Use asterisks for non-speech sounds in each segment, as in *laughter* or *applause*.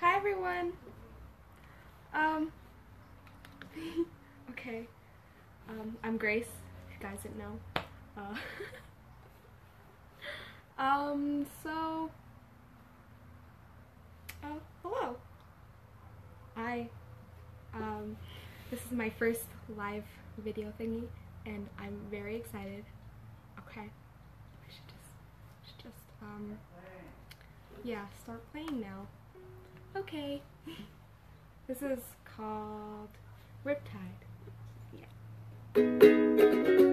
Hi everyone. Um. *laughs* okay. Um, I'm Grace. If you guys didn't know. Uh, *laughs* um. So. Uh, hello. I. Um. This is my first live video thingy, and I'm very excited. Okay. I should just. Should just. Um. Yeah. Start playing now. Okay. this is called Riptide. Yeah.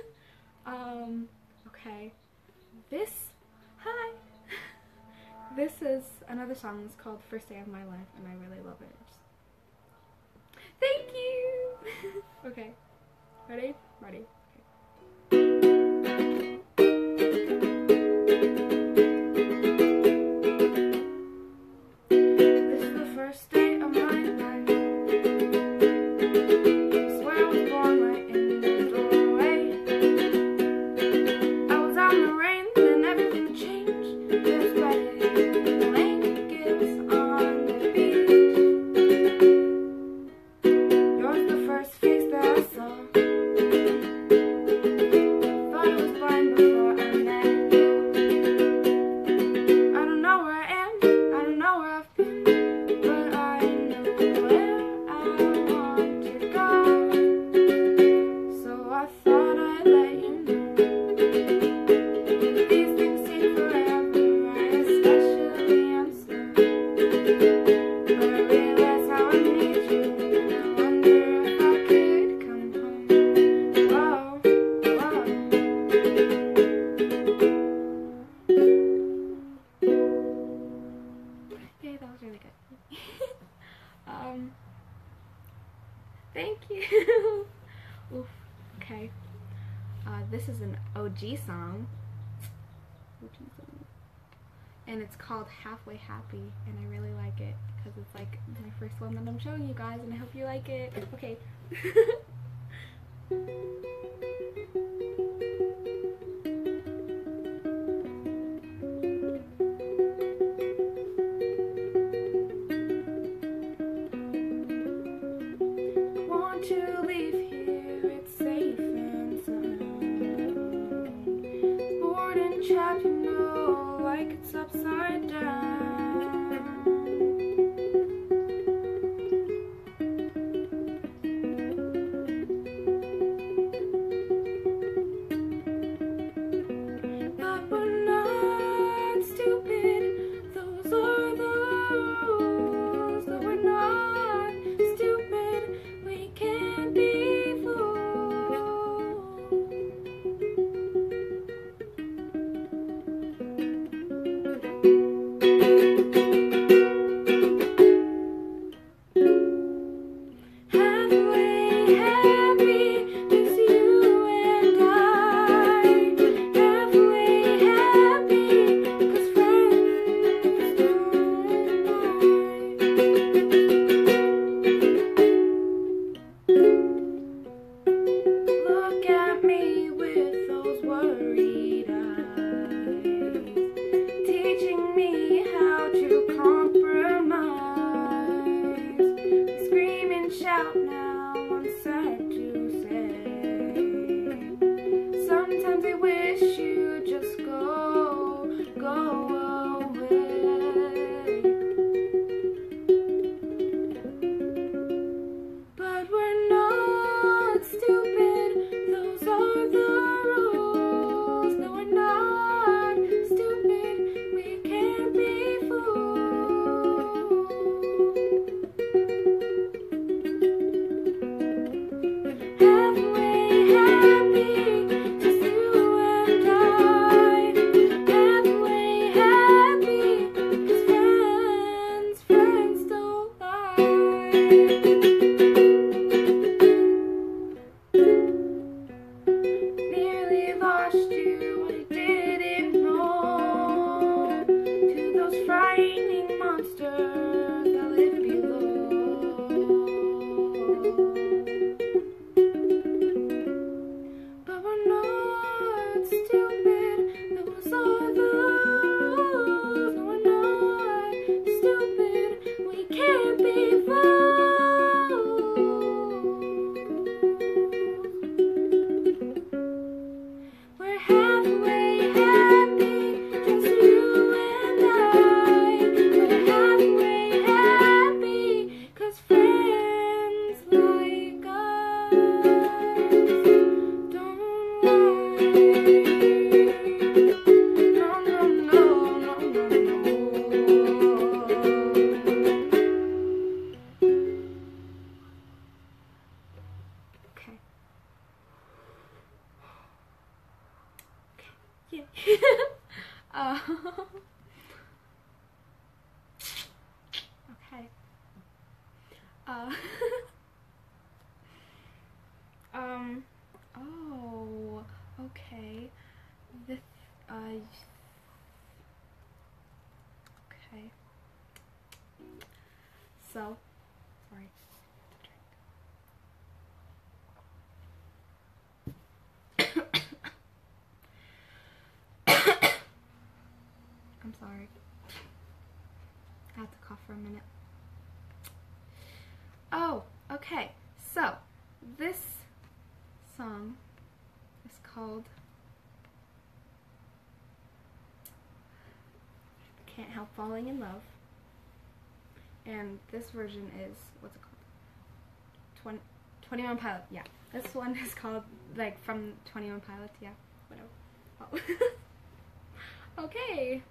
*laughs* um, okay. This, hi. *laughs* this is another song. It's called First Day of My Life, and I really love it. Just... Thank you. *laughs* okay. Ready? Ready. And it's called Halfway Happy, and I really like it because it's like my first one that I'm showing you guys, and I hope you like it. Okay. *laughs* Uh, *laughs* um, oh, okay. This, uh, okay. So, sorry. *coughs* I'm sorry. I had to cough for a minute. this song is called Can't Help Falling in Love. And this version is, what's it called? 20, 21 Pilot, yeah. This one is called, like, from 21 Pilots, yeah. Whatever. Oh. *laughs* okay.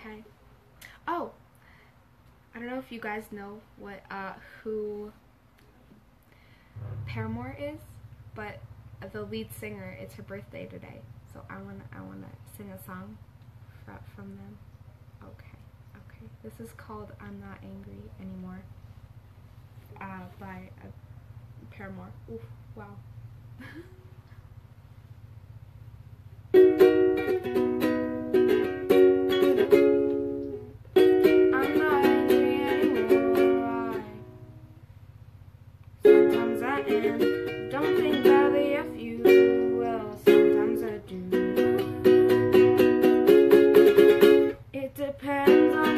Okay. Oh, I don't know if you guys know what uh, who Paramore is, but the lead singer. It's her birthday today, so I wanna I wanna sing a song from from them. Okay, okay. This is called "I'm Not Angry Anymore" uh, by uh, Paramore. Oof, wow. *laughs*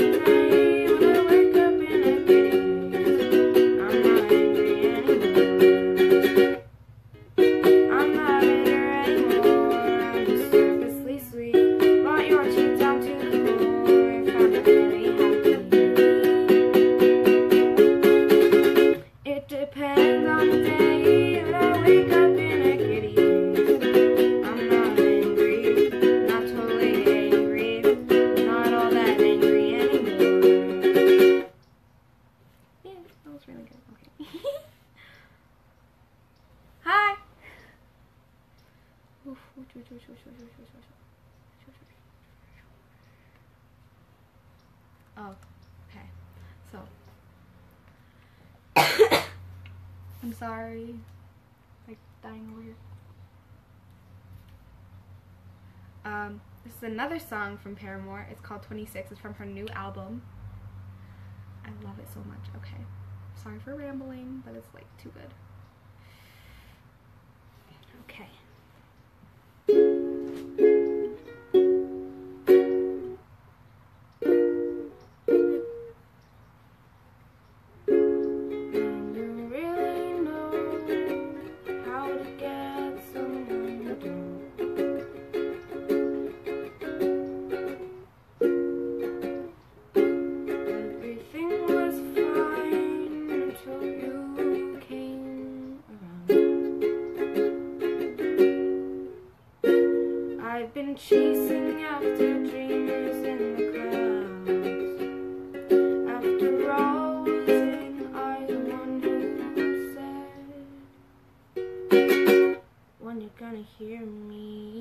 Thank you. Um, this is another song from Paramore. It's called 26. It's from her new album. I love it so much. Okay. Sorry for rambling, but it's like too good. Want to hear me.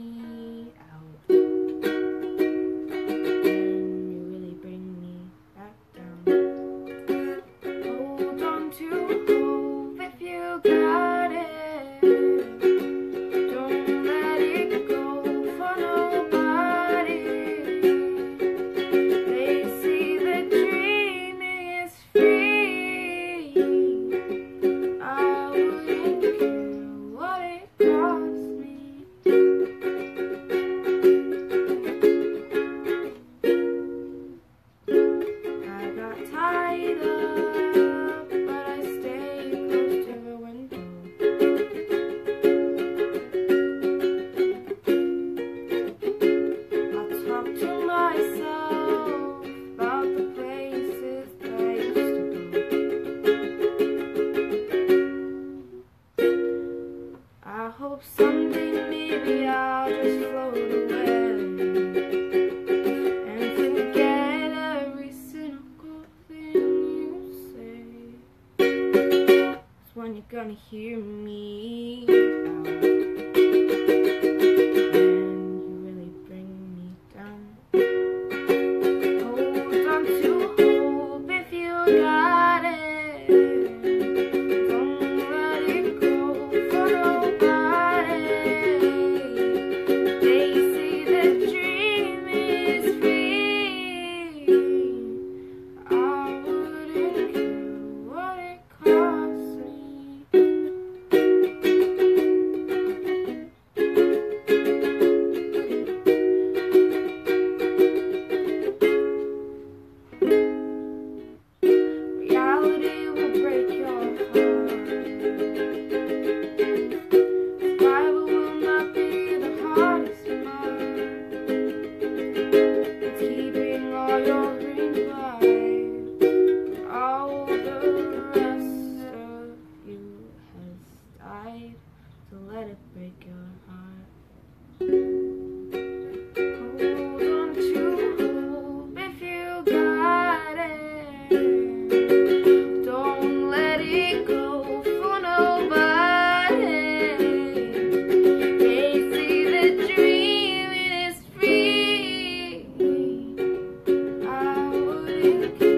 Thank you.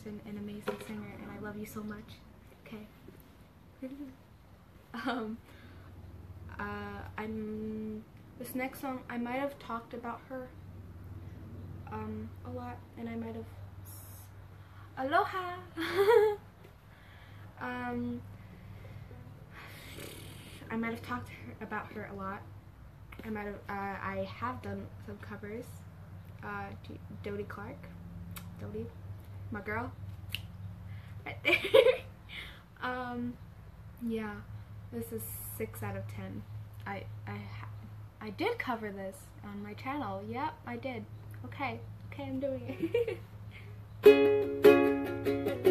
Person, an amazing singer, and I love you so much. Okay. *laughs* um, uh, I'm this next song. I might have talked about her um a lot, and I might have aloha. *laughs* um, I might have talked her, about her a lot. I might have. Uh, I have done some covers. Uh, Dodie Clark, Dodie, my girl, right there. *laughs* um, yeah, this is six out of ten. I I I did cover this on my channel. Yep, I did. Okay, okay, I'm doing it. *laughs*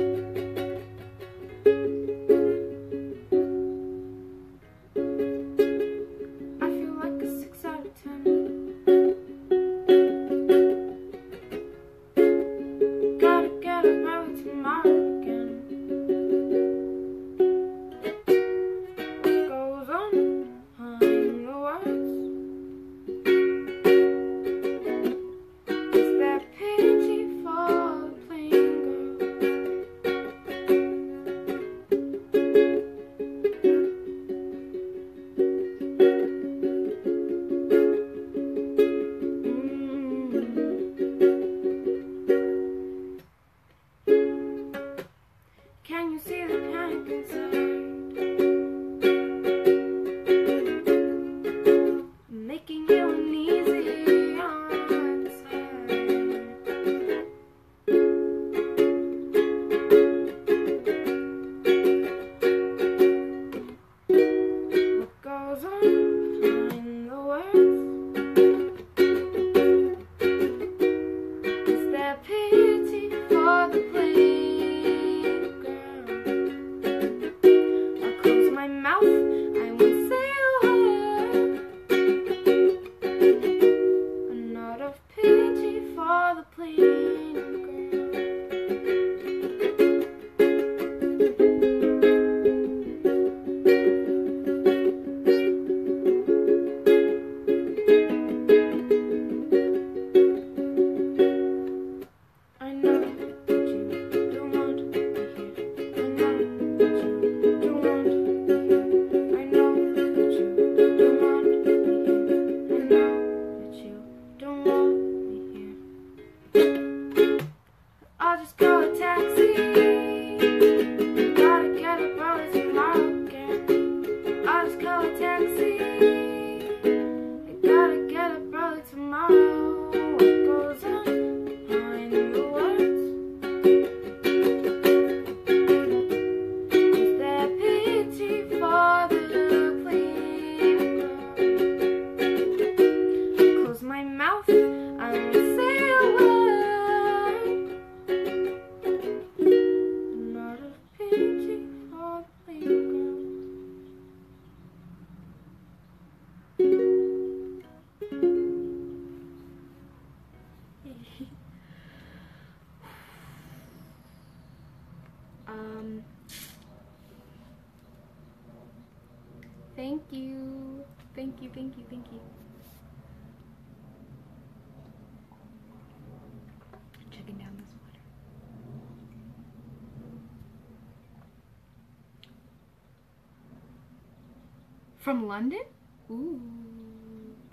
london ooh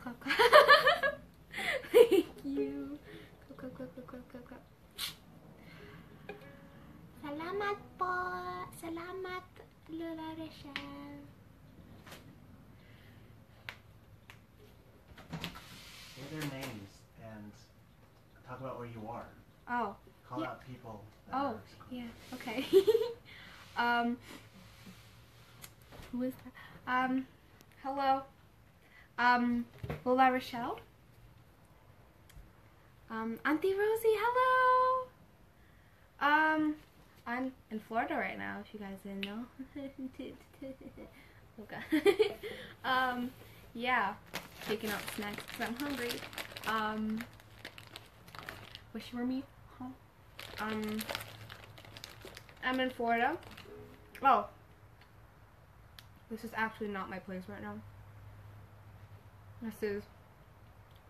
clap, *laughs* clap. thank you clap, clap, clap, clap, clap, clap. Salamat po. Salamat, Lola Rochelle. Say their names and talk about where you are. Oh, Call Yeah. out people. Oh, are- yeah, okay. *laughs* um, who is that? Um, hello. Um, Lola Rochelle. Um, Auntie Rosie, hello. Um, I'm in Florida right now, if you guys didn't know. *laughs* okay. *laughs* um, yeah, taking out snacks because I'm hungry. Um, wish you were me, huh? Um, I'm in Florida. Oh, this is actually not my place right now. This is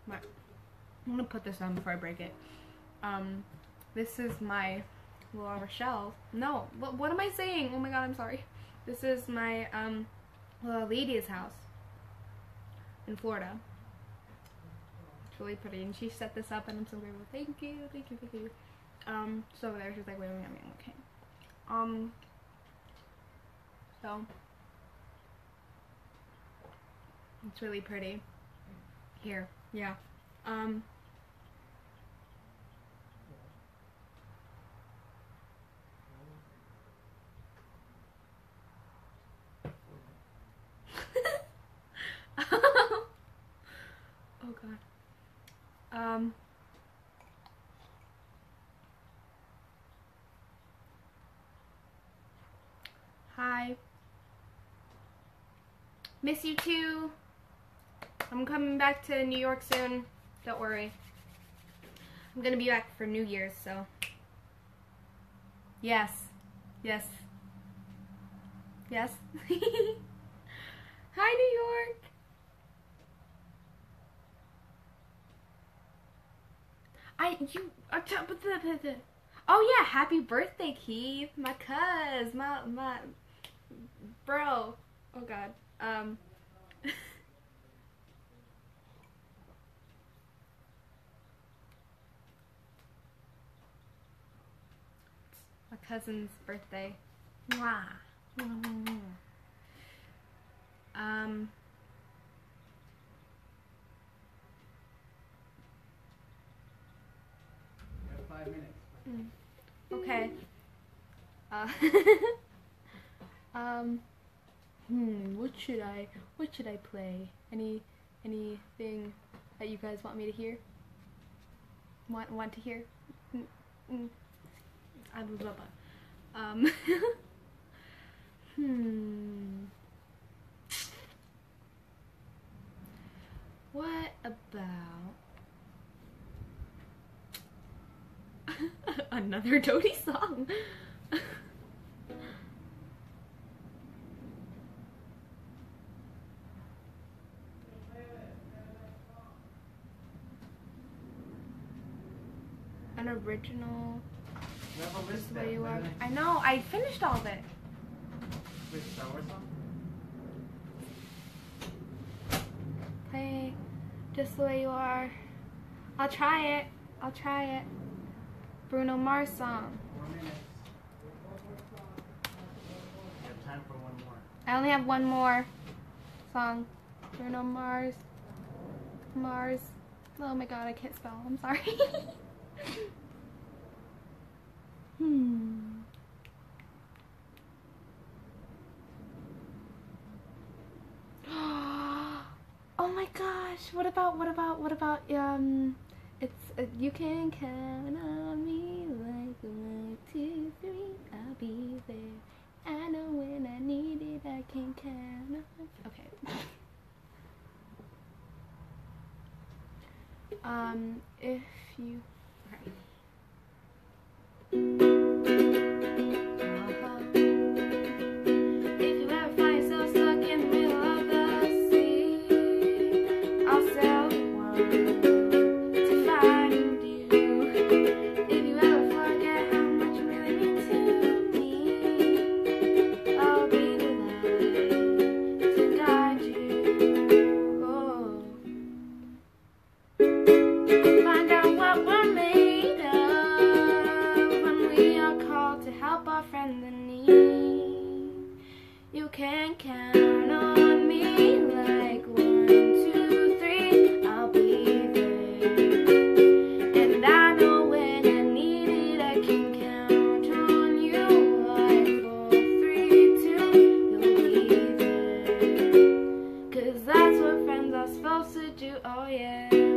my. I'm gonna put this on before I break it. Um, this is my La Rochelle. No, what, what am I saying? Oh my god, I'm sorry. This is my um, La lady's house in Florida. It's really pretty, and she set this up, and I'm so grateful. Thank you, thank you, thank you. Um, so over there, she's like me. I'm okay. Um, so it's really pretty. Here, yeah. Um. *laughs* oh god. Um. Hi. Miss you too. I'm coming back to New York soon. Don't worry. I'm gonna be back for New Year's, so. Yes. Yes. Yes. *laughs* Hi, New York. I you Oh yeah, happy birthday, Keith. My cuz, my my bro. Oh god. Um *laughs* cousin's birthday. Mwah. Mwah, mwah, mwah. Um five minutes. Okay. Uh, *laughs* um. Hmm. What should I? What should I play? Any anything that you guys want me to hear? Want want to hear? Mm, mm. I blah, blah, blah. Um. *laughs* hmm. What about? *laughs* Another Dodie song. *laughs* An original You have a list the you are. I know, I finished all of it. Star Wars song? Play just the way you are. I'll try it. I'll try it. Bruno Mars song. Four minutes. You have time for one more. I only have one more song. Bruno Mars. Mars. Oh my god, I can't spell. I'm sorry. *laughs* hmm. *gasps* oh my gosh. What about, what about, what about, um, it's, uh, you can count on me like one, two, three, I'll be there. I know when I need it, I can count on. Okay. *laughs* um, if you. Supposed to do. Oh, yeah.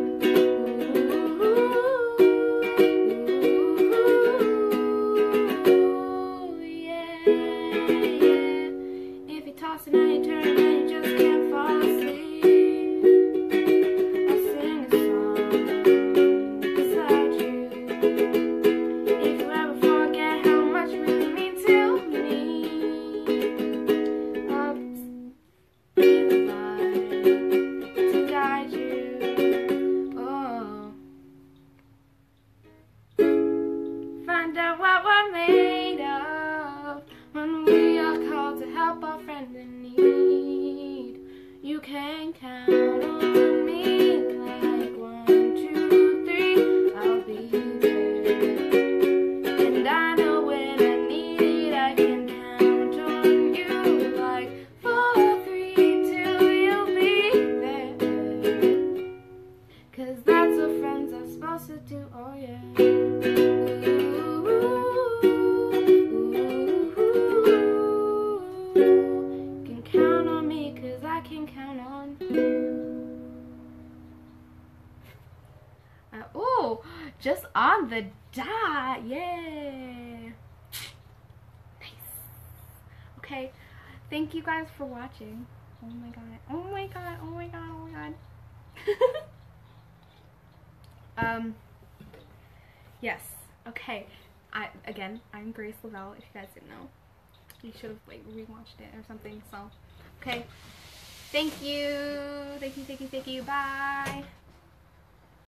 Guys for watching. Oh my god. Oh my god. Oh my god. Oh my god. *laughs* um Yes. Okay. I again, I'm Grace Lovell if you guys didn't know. You should have like rewatched it or something. So, okay. Thank you. Thank you. Thank you. Thank you. Bye.